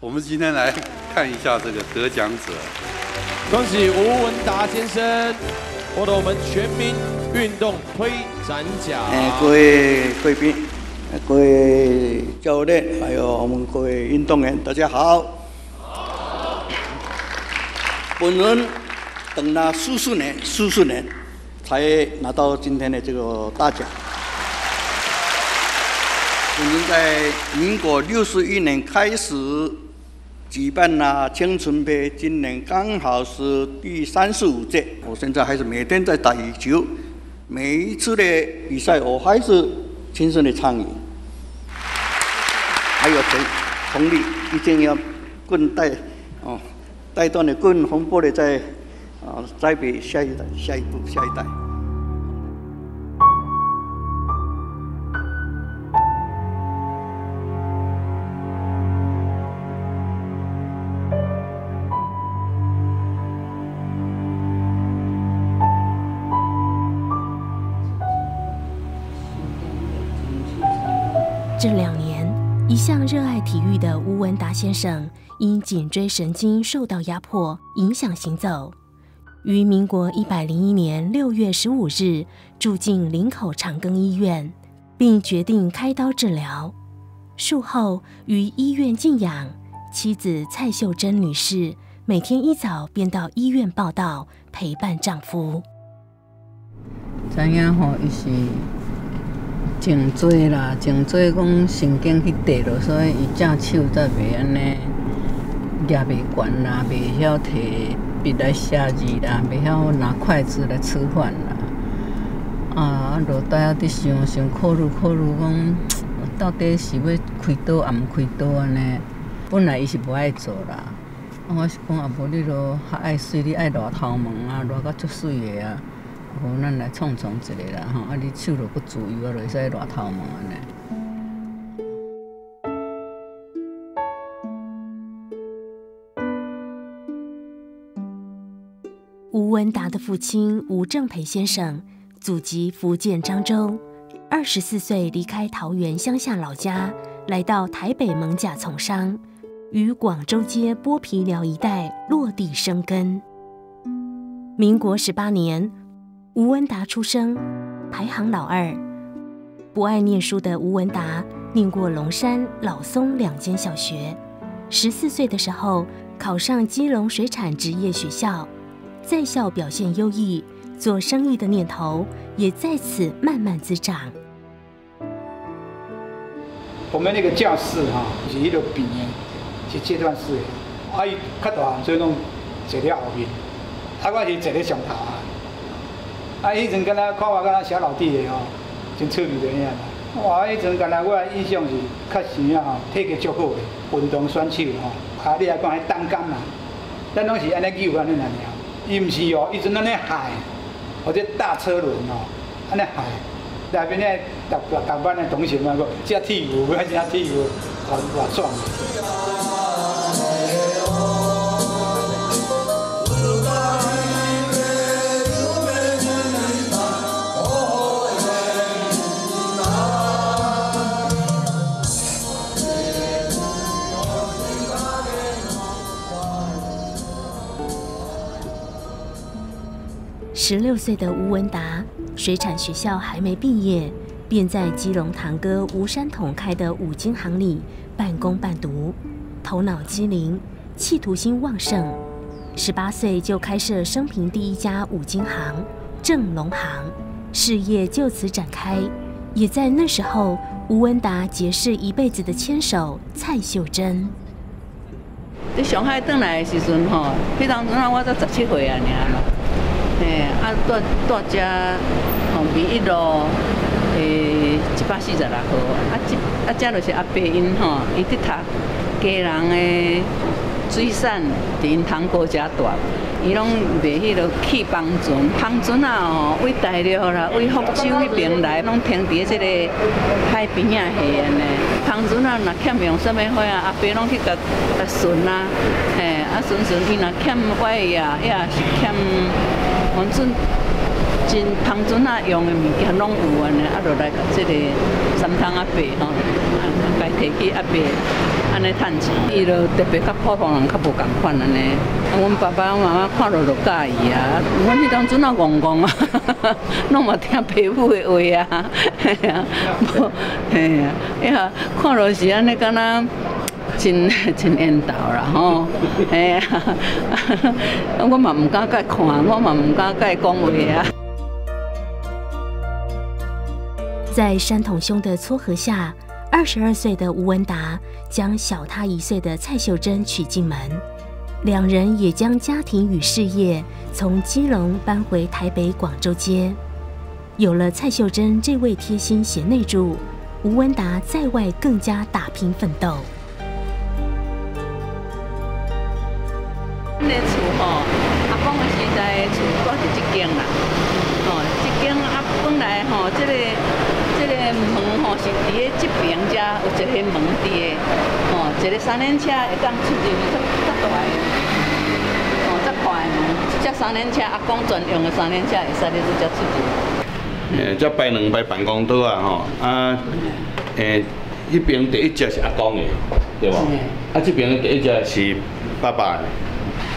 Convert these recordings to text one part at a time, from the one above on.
我们今天来看一下这个得奖者。恭喜吴文达先生获得我们全民运动推展奖。哎，各位贵宾，各位教练，还有我们各位运动员，大家好。本人等了数十年，数十年才拿到今天的这个大奖。我们在民国六十一年开始。举办了青春杯，今年刚好是第三十五届。我现在还是每天在打羽球，每一次的比赛我还是亲身的参与。还有同同力一定要棍带哦，带断的棍，红波的在啊栽培下一代、下一步、下一代。一向热爱体育的吴文达先生因颈椎神经受到压迫，影响行走，于民国一百零一年六月十五日住进林口长庚医院，并决定开刀治疗。术后于医院静养，妻子蔡秀珍女士每天一早便到医院报道，陪伴丈夫。知影吼，伊是。颈椎啦，颈椎讲神经去跌落，所以伊正手才袂安尼抓袂惯啦，袂晓摕笔来写字啦，袂晓拿筷子来吃饭啦。啊，落底啊，伫想想考虑考虑，讲到底是要开刀啊毋开刀安尼？本来伊是无爱做啦，我是讲啊，无你咯，较爱水，你爱热头毛啊，热到足水的啊。好，咱来创创一个啦，吼！啊，你手若不自由，啊，会使热头毛安尼。吴文达的父亲吴正培先生，祖籍福建漳州，二十四岁离开桃园乡下老家，来到台北蒙甲从商，于广州街剥皮寮一带落地生根。民国十八年。吴文达出生，排行老二。不爱念书的吴文达，念过龙山、老松两间小学。十四岁的时候，考上基隆水产职业学校，在校表现优异，做生意的念头也在此慢慢滋长。我们那个教室哈，是一个边的，是阶段式的。啊，伊较大汉，所以拢坐咧后面，啊，我是坐咧上头啊。啊！迄阵敢若看我敢若小老弟的吼，真趣味的影啦。哇！迄阵敢若我印象是较生啊吼，体格足好的，运动选手吼。啊，你来讲迄单杠啊，咱拢是安尼扭安尼尔。伊毋是哦，伊阵安尼海，或者大车轮哦，安尼海。内面咧，逐逐班的同学嘛，个只体育，还是只体育，哇哇十六岁的吴文达，水产学校还没毕业，便在基隆堂哥吴山统开的五金行里半工半读，头脑机灵，企图心旺盛。十八岁就开设生平第一家五金行正隆行，事业就此展开。也在那时候，吴文达结识一辈子的牵手蔡秀珍。在上海回来的时阵吼，迄当阵啊，我才十七岁啊，尔。嘿，啊，住住遮红鼻一路，诶，一百四十六号，啊，即啊，遮就是阿伯因吼，伊伫读家人诶水产，伫因堂哥遮住，伊拢卖迄落气帮船，帮船啊吼，为大陆啦，为福州迄边来，拢停伫即个海边啊下安尼。帮船啊，若欠用什物货啊，阿伯拢去甲甲顺啊，嘿，啊顺顺伊若欠货呀，也是欠。反正真汤船啊用的物件拢有安尼，啊，落来即个三汤阿伯吼。该摕去阿伯安尼趁钱，伊就特别较普通人较无共款安尼。啊，阮爸爸妈妈看到就介意啊，阮迄当阵啊戆戆啊，拢嘛听爸母的话啊，嘿啊，无嘿啊，哎呀，看到是安尼敢若。真真缘投啦吼，哎呀，我嘛唔敢甲看，我嘛唔敢甲讲话啊。在山统兄的撮合下，二十二岁的吴文达将小他一岁的蔡秀珍娶进门，两人也将家庭与事业从基隆搬回台北广州街。有了蔡秀珍这位贴心贤内助，吴文达在外更加打拼奋斗。这个这个门吼是伫咧这边遮有一个门伫的，吼，一个三轮车会当出入遮遮大个，吼，遮宽的门，遮三轮车阿公专用的三轮车会使咧遮出入。诶，遮摆两摆办公桌啊，吼，啊，诶，迄边第一只是阿公的，对无？啊，这边第一只是爸爸的。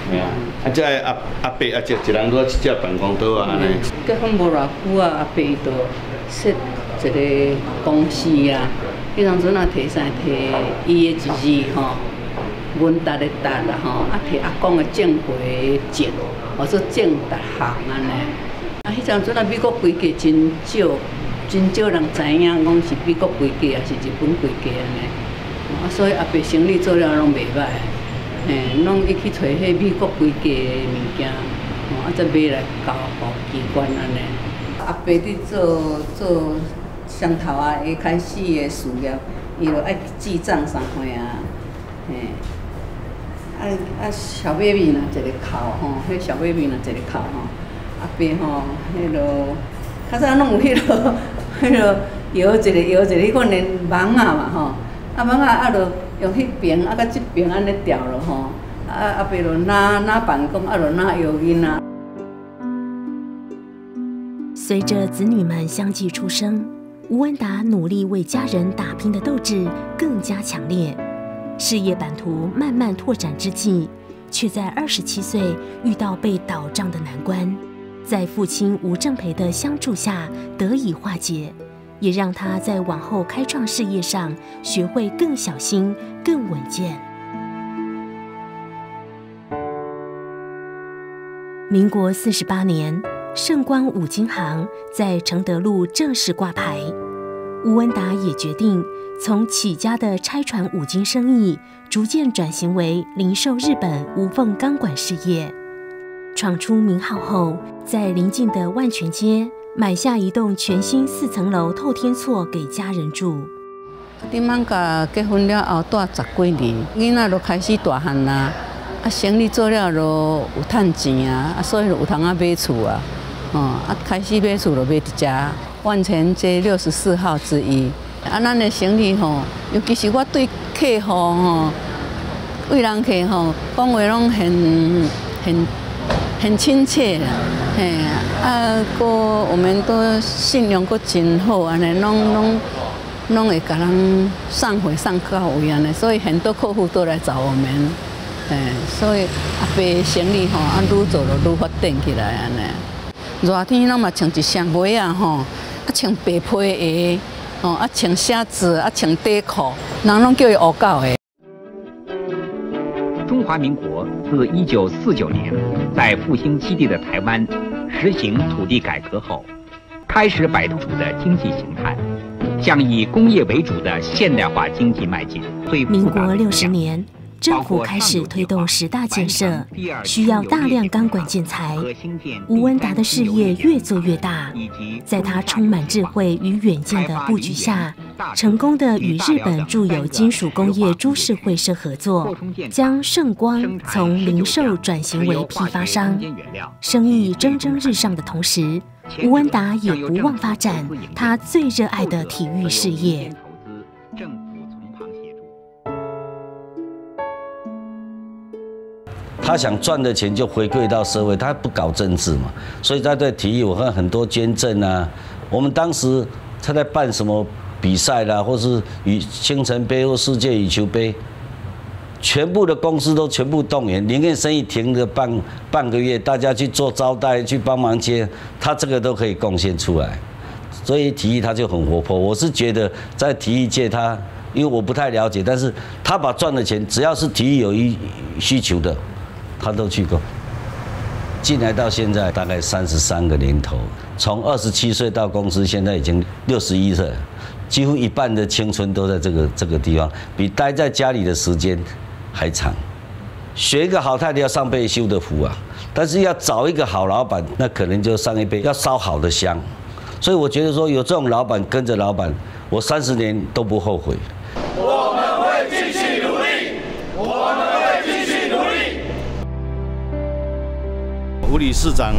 啊，啊，即阿阿伯啊，一一人多一只办公桌啊，安尼。结婚无偌久啊，阿伯就设一个公司啊。迄当阵啊，摕啥摕伊的一字吼，文达的达啦吼，啊摕阿公的正回正，我说正达行安尼。啊，迄当阵啊，美国规矩真少，真少人知影讲是美国规矩，还是日本规矩安尼。啊，所以阿伯生意做了拢袂歹。嘿，拢伊去找迄美国规家的物件，吼，啊，则买来交互机关安尼。阿伯伫做做上头啊，一开始的事业，伊就爱记账啥货啊，嘿，啊啊，小妹妹呐，一个哭吼，迄小妹妹呐，一个哭吼，阿伯吼，迄落较早拢有迄落，迄落摇一个摇一个，迄款连网啊嘛吼，啊网啊啊落。用迄边啊，甲即边安尼调咯吼，啊啊伯就拿拿办公，啊就拿摇囡仔。随着子女们相继出生，吴文达努力为家人打拼的斗志更加强烈。事业版图慢慢拓展之际，却在二十七岁遇到被倒账的难关，在父亲吴正培的相助下得以化解。也让他在往后开创事业上学会更小心、更稳健。民国四十八年，圣光五金行在承德路正式挂牌，吴文达也决定从起家的拆船五金生意，逐渐转型为零售日本无缝钢管事业。闯出名号后，在邻近的万全街。买下一栋全新四层楼透天厝给家人住。顶满甲结婚了后住十几年，囡仔都开始大汉啦，啊生意做了就有趁钱啊，啊所以有通啊买厝啊，哦啊开始买厝就买一家万全街六十四号之一。啊咱的生意吼，尤其是我对客户吼，为人客吼讲话拢很很很亲切。嘿，啊，个我们都信用个真好，安尼拢拢拢会甲人送回送到位安尼，所以很多客户都来找我们，嘿，所以阿伯生意吼，啊，愈做就愈发展起来安尼。热天拢嘛穿一双袜啊吼，啊穿白皮鞋，吼啊穿鞋子，啊穿短裤，人拢叫伊乌狗的。中华民国自一九四九年在复兴基地的台湾实行土地改革后，开始摆脱的经济形态，向以工业为主的现代化经济迈进。民国六十年。政府开始推动十大建设，需要大量钢管建材。吴文达的事业越做越大，在他充满智慧与远见的布局下，成功的与日本著有金属工业株式会社合作，将圣光从零售转型为批发商，生意蒸蒸日上的同时，吴文达也不忘发展他最热爱的体育事业。他想赚的钱就回馈到社会，他不搞政治嘛，所以他对体育，我看很多捐赠啊。我们当时他在办什么比赛啦，或是羽星辰杯或世界羽球杯，全部的公司都全部动员，宁愿生意停个半半个月，大家去做招待，去帮忙接，他这个都可以贡献出来。所以体育他就很活泼。我是觉得在体育界他，因为我不太了解，但是他把赚的钱，只要是体育有一需求的，他都去过。进来到现在大概三十三个年头，从二十七岁到公司，现在已经六十一岁，几乎一半的青春都在这个这个地方，比待在家里的时间还长。学一个好太太要上辈修的福啊，但是要找一个好老板，那可能就上一辈要烧好的香。所以我觉得说有这种老板跟着老板，我三十年都不后悔。我们会继续努力，我们会继续努力。吴理事长，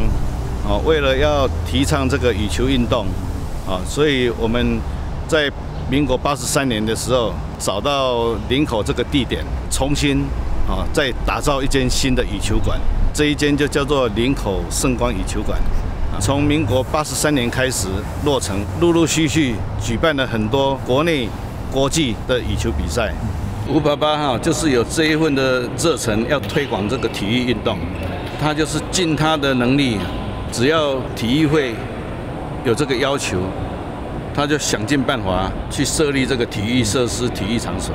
哦，为了要提倡这个羽球运动，啊，所以我们在民国八十三年的时候，找到林口这个地点，重新啊再打造一间新的羽球馆，这一间就叫做林口圣光羽球馆。从民国八十三年开始落成，陆陆续续举办了很多国内、国际的羽球比赛。吴爸爸哈就是有这一份的热忱，要推广这个体育运动。他就是尽他的能力，只要体育会有这个要求，他就想尽办法去设立这个体育设施、体育场所。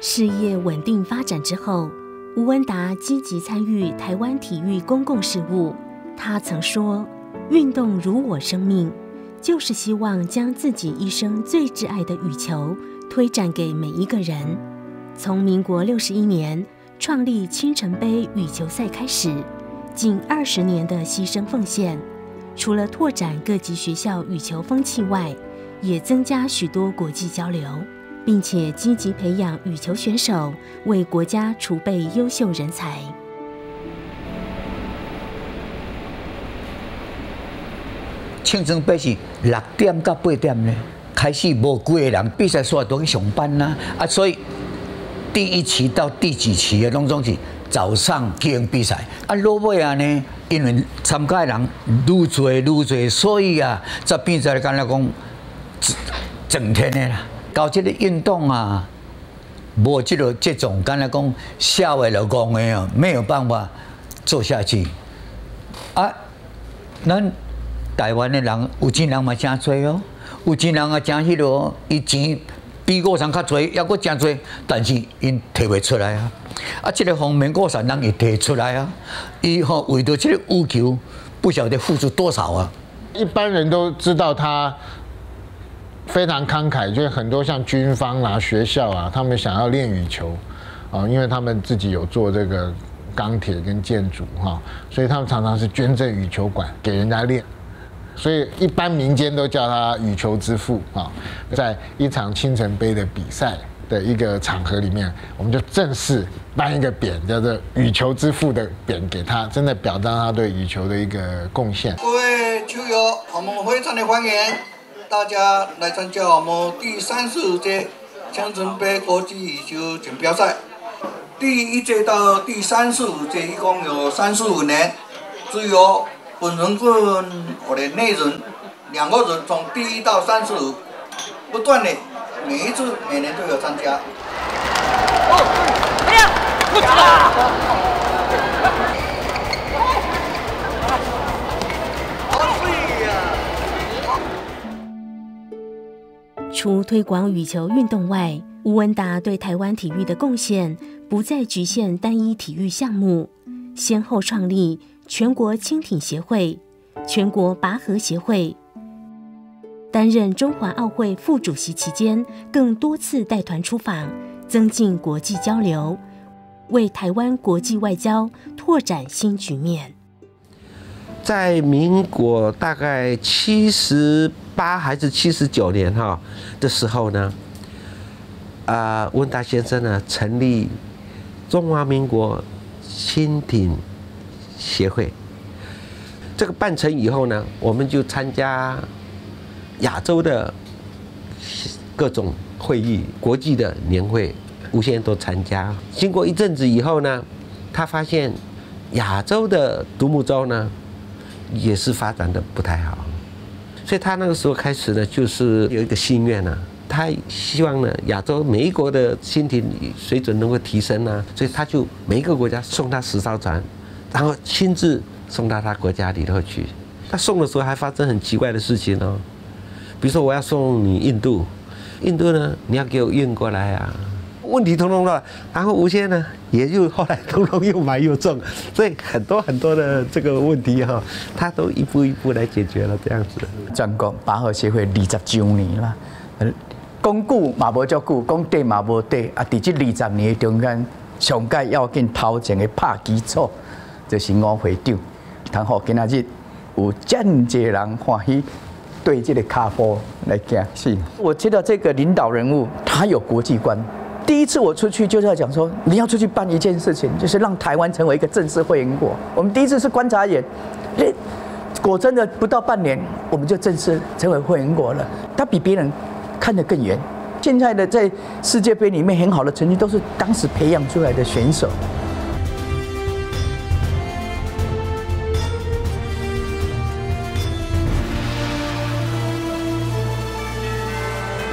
事业稳定发展之后。吴文达积极参与台湾体育公共事务。他曾说：“运动如我生命，就是希望将自己一生最挚爱的羽球推展给每一个人。”从民国六十一年创立青城杯羽球赛开始，近二十年的牺牲奉献，除了拓展各级学校羽球风气外，也增加许多国际交流。并且积极培养羽球选手，为国家储备优秀人才。庆生杯是六点到八点呢，开始无几个人比赛，所都去上班啦。啊，所以第一期到第几期的拢总是早上进行比赛。啊，落尾啊呢，因为参加的人愈多愈多，所以啊，在比赛干来讲，整天的啦。搞这个运动啊，无这个这种，刚才讲社会来讲的哦，没有办法做下去。啊，咱台湾的人有钱人嘛真多哦，有钱人啊真迄落，伊钱比五常较多，也过真多，但是因提袂出来啊。啊，这个方面五常人伊提出来啊，伊吼为着这个羽球，不晓得付出多少啊。一般人都知道他。非常慷慨，就是很多像军方啊、学校啊，他们想要练羽球，啊，因为他们自己有做这个钢铁跟建筑哈，所以他们常常是捐赠羽球馆给人家练，所以一般民间都叫他羽球之父啊。在一场青城杯的比赛的一个场合里面，我们就正式颁一个匾，叫做羽球之父的匾给他，真的表彰他对羽球的一个贡献。各位球友，我们非常的欢迎。大家来参加我们第三十五届青城杯国际羽球锦标赛。第一届到第三十五届一共有三十五年，只有本人跟我的内容两个人从第一到三十五不断的每一次每年都有参加。哦，哎呀，不打。除推广羽球运动外，吴文达对台湾体育的贡献不再局限单一体育项目，先后创立全国轻艇协会、全国拔河协会，担任中华奥会副主席期间，更多次带团出访，增进国际交流，为台湾国际外交拓展新局面。在民国大概七十八还是七十九年哈的时候呢，啊，温达先生呢成立中华民国轻艇协会。这个办成以后呢，我们就参加亚洲的各种会议、国际的年会，无限都参加。经过一阵子以后呢，他发现亚洲的独木舟呢。也是发展的不太好，所以他那个时候开始呢，就是有一个心愿呢，他希望呢亚洲每一国的蜻蜓水准能够提升啊，所以他就每一个国家送他十艘船，然后亲自送到他国家里头去。他送的时候还发生很奇怪的事情哦，比如说我要送你印度，印度呢你要给我运过来啊。问题通通了，然后吴先呢，也就后来通通又买又中，所以很多很多的这个问题哈，他都一步一步来解决了这样子。全国拔河协会二十周年了，讲久嘛无足久，讲短嘛无短，啊，伫这二十年中间，上届要紧头前的拍基础，就是吴会长，通好今仔日有这么多人欢喜对这个卡波来行是。我觉得这个领导人物他有国际观。第一次我出去就是要讲说，你要出去办一件事情，就是让台湾成为一个正式会员国。我们第一次是观察员，果真的不到半年，我们就正式成为会员国了。他比别人看得更远。现在的在世界杯里面很好的成绩，都是当时培养出来的选手。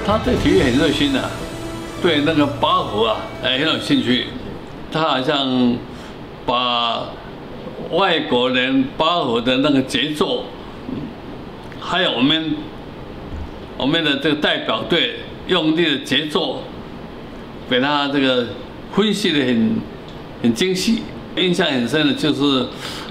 他对体育很热心的。对那个拔河啊，哎，很有兴趣。他好像把外国人拔河的那个节奏，还有我们我们的这个代表队用力的节奏，给他这个分析的很很精细。印象很深的就是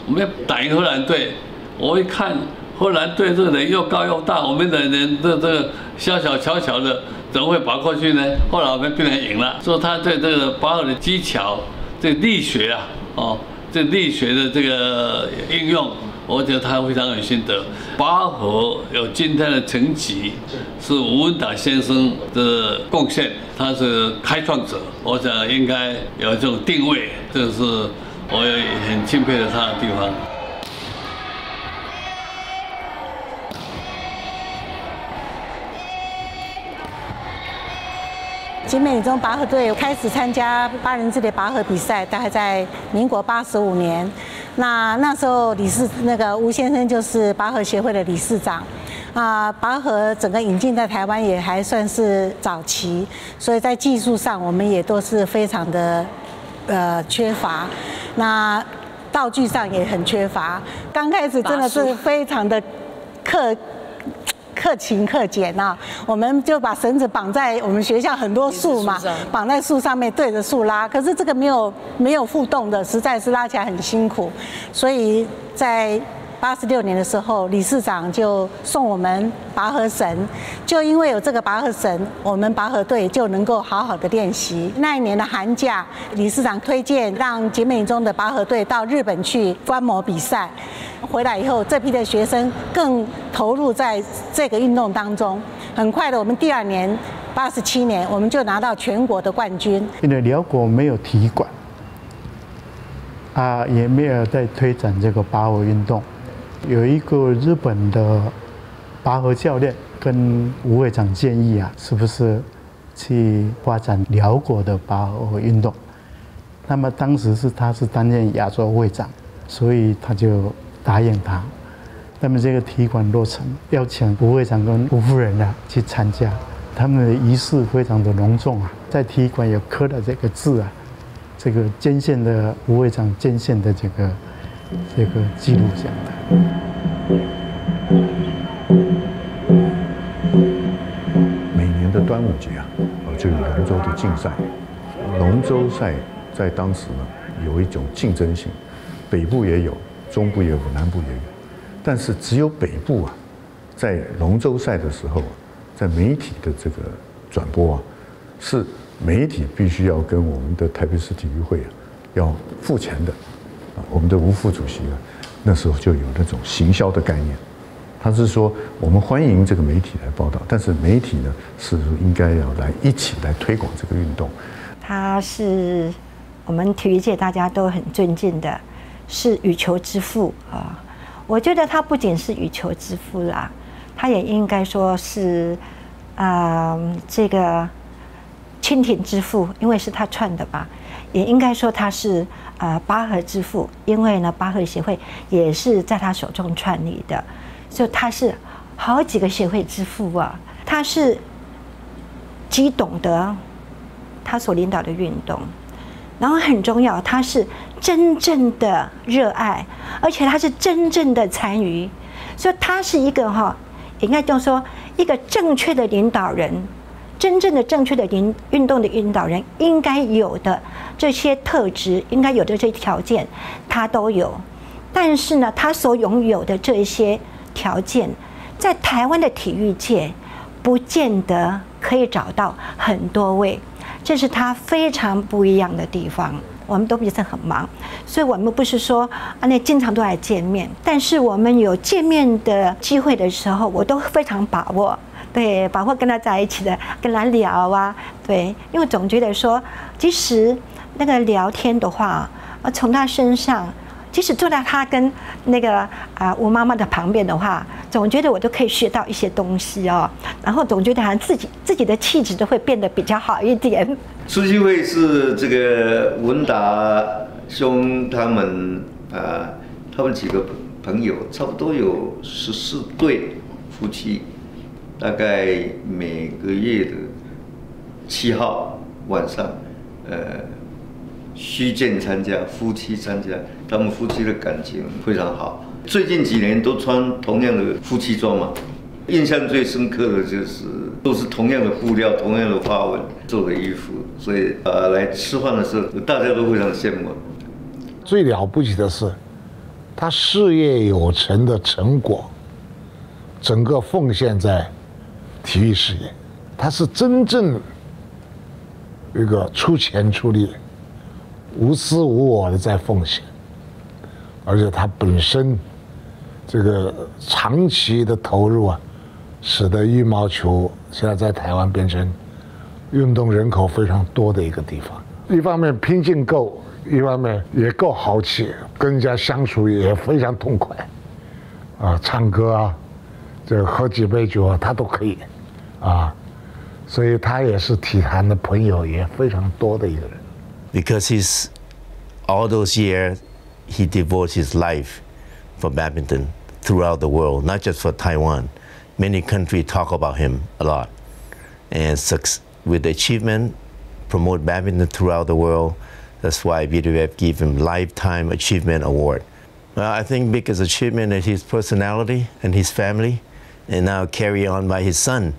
我们要打赢荷兰队，我一看后来，对这个人又高又大，我们的人这这个小小巧巧的。怎么会拔过去呢？后来我们病人赢了，说他对这个拔河的技巧、这力学啊，哦，这力学的这个应用，我觉得他非常有心得。拔河有今天的成绩，是吴文达先生的贡献，他是开创者，我想应该有这种定位，这是我也很钦佩的他的地方。美女中拔河队开始参加八人制的拔河比赛，大概在民国八十五年。那那时候理事那个吴先生就是拔河协会的理事长。啊，拔河整个引进在台湾也还算是早期，所以在技术上我们也都是非常的呃缺乏。那道具上也很缺乏。刚开始真的是非常的克。克勤克俭啊，我们就把绳子绑在我们学校很多树嘛，绑在树上面对着树拉。可是这个没有没有互动的，实在是拉起来很辛苦，所以在。八十六年的时候，理事长就送我们拔河绳，就因为有这个拔河绳，我们拔河队就能够好好的练习。那一年的寒假，理事长推荐让集美中的拔河队到日本去观摩比赛，回来以后，这批的学生更投入在这个运动当中。很快的，我们第二年八十七年，我们就拿到全国的冠军。因为辽国没有体育馆，啊，也没有在推展这个拔河运动。有一个日本的拔河教练跟吴会长建议啊，是不是去发展辽国的拔河运动？那么当时是他是担任亚洲会长，所以他就答应他。那么这个体育馆落成，邀请吴会长跟吴夫人啊去参加，他们的仪式非常的隆重啊，在体育馆有刻了这个字啊，这个捐献的吴会长捐献的这个。这个记录下来。每年的端午节啊，就有龙舟的竞赛。龙舟赛在当时呢，有一种竞争性，北部也有，中部也有，南部也有。但是只有北部啊，在龙舟赛的时候，在媒体的这个转播啊，是媒体必须要跟我们的台北市体育会啊，要付钱的。我们的吴副主席啊，那时候就有那种行销的概念，他是说我们欢迎这个媒体来报道，但是媒体呢是应该要来一起来推广这个运动。他是我们体育界大家都很尊敬的，是羽球之父啊。我觉得他不仅是羽球之父啦，他也应该说是啊这个蜻蜓之父，因为是他创的吧。也应该说他是呃巴赫之父，因为呢巴赫协会也是在他手中创立的，所以他是好几个协会之父啊。他是既懂得他所领导的运动，然后很重要，他是真正的热爱，而且他是真正的参与，所以他是一个哈，应该就说一个正确的领导人。真正的正确的领运动的领导人应该有的这些特质，应该有的这些条件，他都有。但是呢，他所拥有的这一些条件，在台湾的体育界，不见得可以找到很多位。这是他非常不一样的地方。我们都彼此很忙，所以我们不是说啊，那经常都来见面。但是我们有见面的机会的时候，我都非常把握。对，包括跟他在一起的，跟他聊啊，对，因为总觉得说，即使那个聊天的话，啊，从他身上，即使坐在他跟那个啊吴妈妈的旁边的话，总觉得我都可以学到一些东西哦，然后总觉得好像自己自己的气质都会变得比较好一点。出席会是这个文达兄他们啊，他们几个朋友，差不多有十四对夫妻。大概每个月的七号晚上，呃，虚建参加，夫妻参加，他们夫妻的感情非常好。最近几年都穿同样的夫妻装嘛，印象最深刻的就是都是同样的布料、同样的花纹做的衣服，所以呃，来吃饭的时候大家都非常羡慕。最了不起的是，他事业有成的成果，整个奉献在。体育事业，他是真正一个出钱出力、无私无我的在奉献，而且他本身这个长期的投入啊，使得羽毛球现在在台湾变成运动人口非常多的一个地方。一方面拼劲够，一方面也够豪气，跟人家相处也非常痛快，啊，唱歌啊，这喝几杯酒啊，他都可以。啊，所以他也是体坛的朋友也非常多的一个人。Because he's all those years, he devotes his life for badminton throughout the world, not just for Taiwan. Many countries talk about him a lot, and with the achievement, promote badminton throughout the world. That's why BWF gave him Lifetime Achievement Award. Well, I think because achievement is his personality and his family, and now carry on by his son.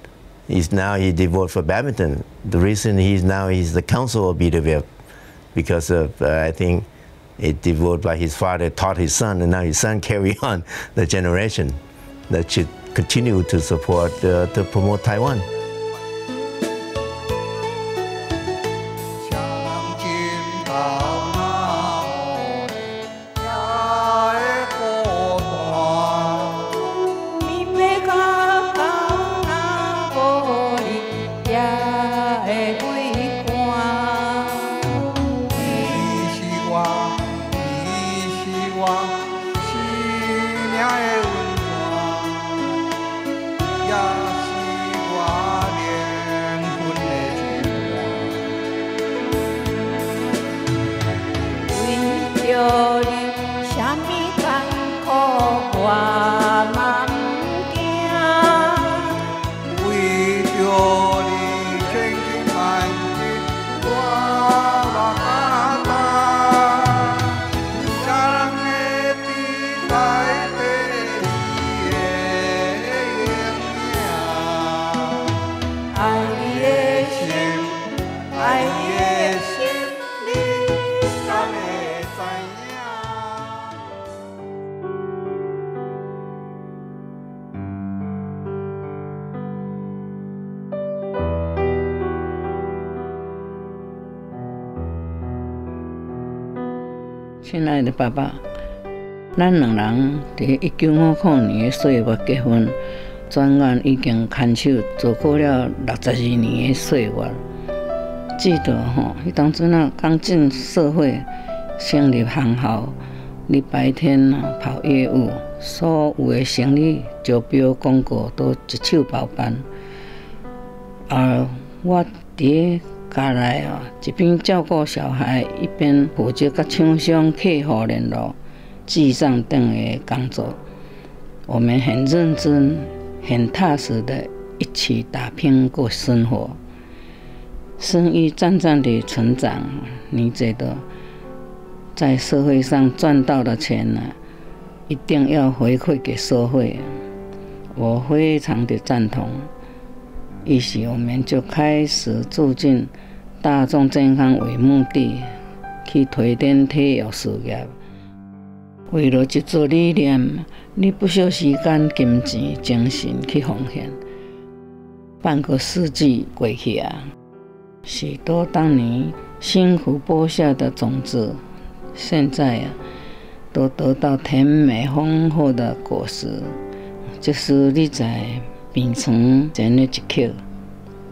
He's now he devoted for badminton. The reason he's now he's the council of BWF because of uh, I think it devoted by his father taught his son, and now his son carry on the generation that should continue to support uh, to promote Taiwan. 爸爸，咱两人在一九五五年的岁月结婚，转眼已经牵手走过了六十二年的岁月。记得吼，迄当阵啊，刚进社会，成立行校，你白天啊跑业务，所有的生意、招标、广告都一手包办。而我伫家来哦，一边照顾小孩，一边负责甲厂商客户联络、记账等的工作。我们很认真、很踏实的一起打拼过生活，生意渐渐的成长。你觉得，在社会上赚到的钱呢，一定要回馈给社会。我非常的赞同。于是，我们就开始促进大众健康为目的去推展体育事业。为了这组理念，你不少时间、金钱、精神去奉献。半个世纪过去啊，许多当年辛苦播下的种子，现在啊，都得到甜美丰厚的果实。就是你在。平常前的一刻，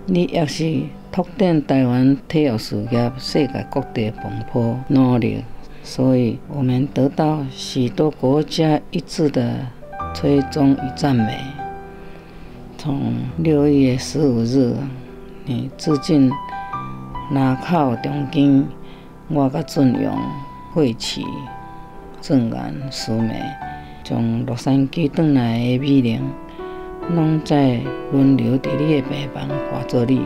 你要是拓展台湾体育事业，世界各地蓬勃努力，所以我们得到许多国家一致的吹钟与赞美。从六月十五日，你致敬南靠中间，我甲尊荣、惠启、郑安、苏梅，从洛杉矶转来的美玲。拢在轮流伫你的病房挂着你，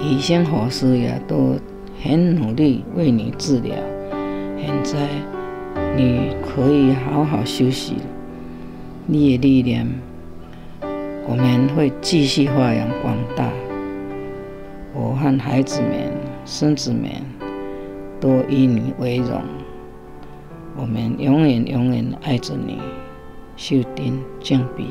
医生护士也都很努力为你治疗。现在你可以好好休息，你的力量我们会继续发扬光大。我和孩子们、孙子们都以你为荣，我们永远永远爱着你，秀丁敬笔。